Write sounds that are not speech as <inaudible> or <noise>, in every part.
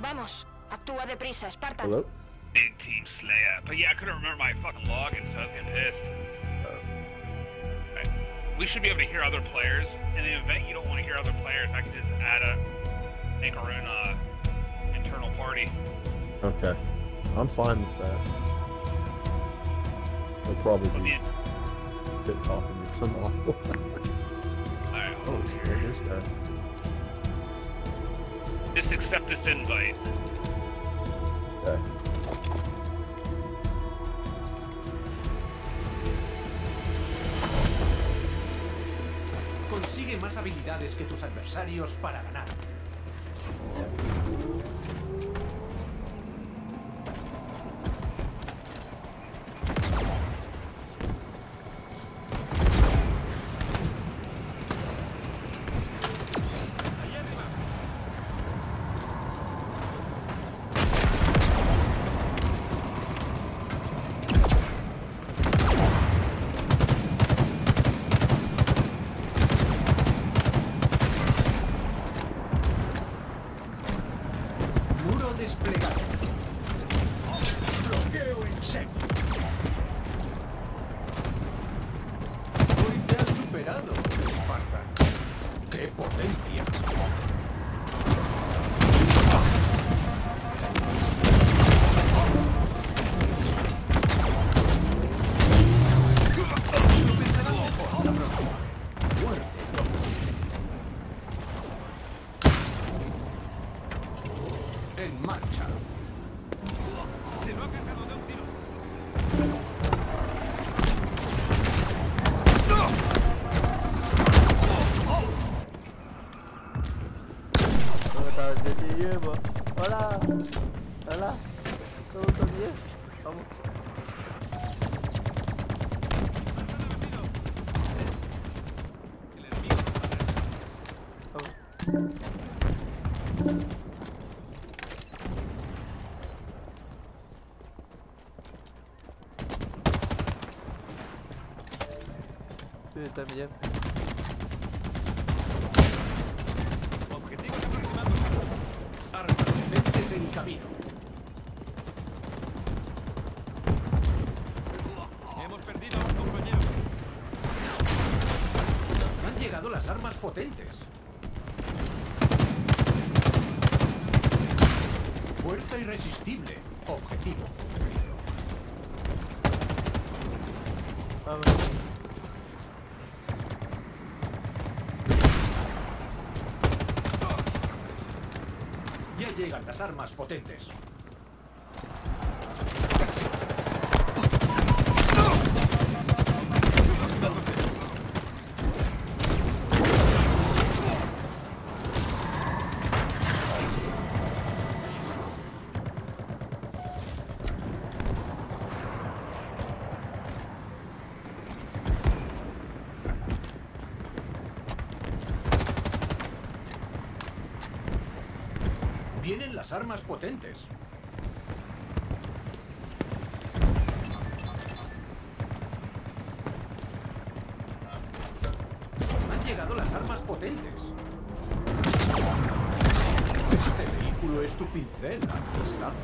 Vamos, actúa deprisa, Spartan. Hello? Big Team Slayer. But yeah, I couldn't remember my fucking login, so I was getting pissed. Right. We should be able to hear other players. In the event you don't want to hear other players, I can just add a make our own uh, internal party. Okay. I'm fine with that. They'll probably Put be me in. a bit talking me some awful. Alright, <laughs> oh, hold there here. is that. Consigue más habilidades que tus adversarios para ganar. ¡Qué potencia! mieux, moi. Voilà. Voilà. Ça bien. Las armas potentes. Fuerza irresistible. Objetivo. Vamos. Ya llegan las armas potentes. Las armas potentes. Han llegado las armas potentes. Este vehículo es tu pincel, artistado.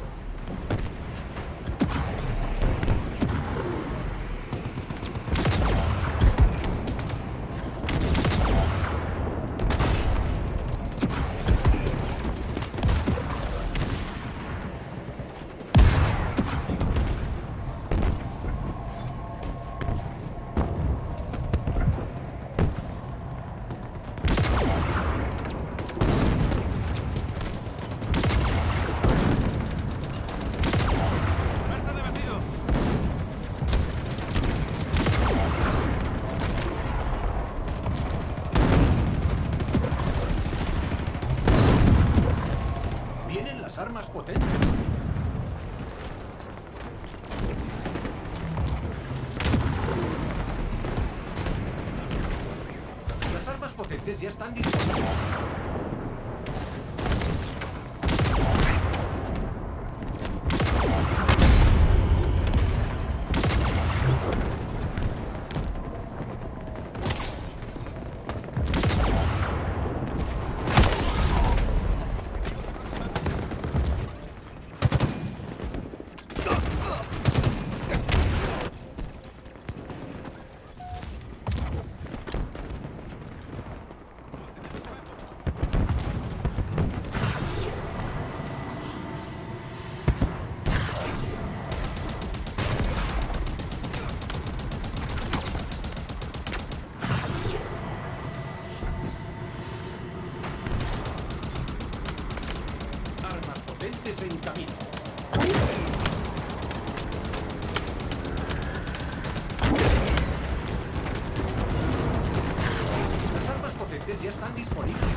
En camino. Las armas potentes ya están disponibles.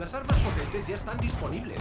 Las armas potentes ya están disponibles.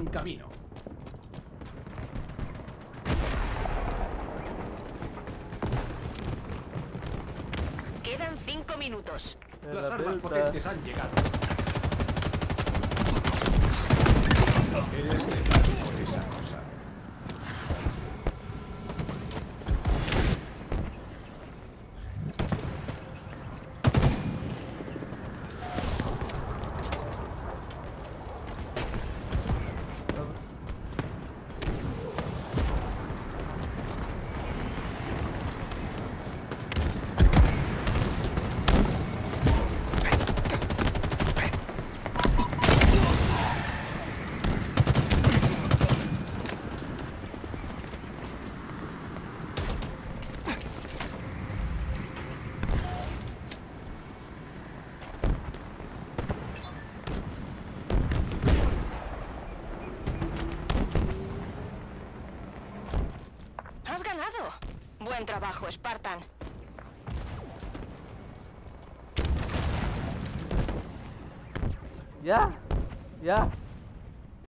En camino. Quedan cinco minutos. En Las la armas delta. potentes han llegado. Eres letal trabajo, Spartan. Ya, ya.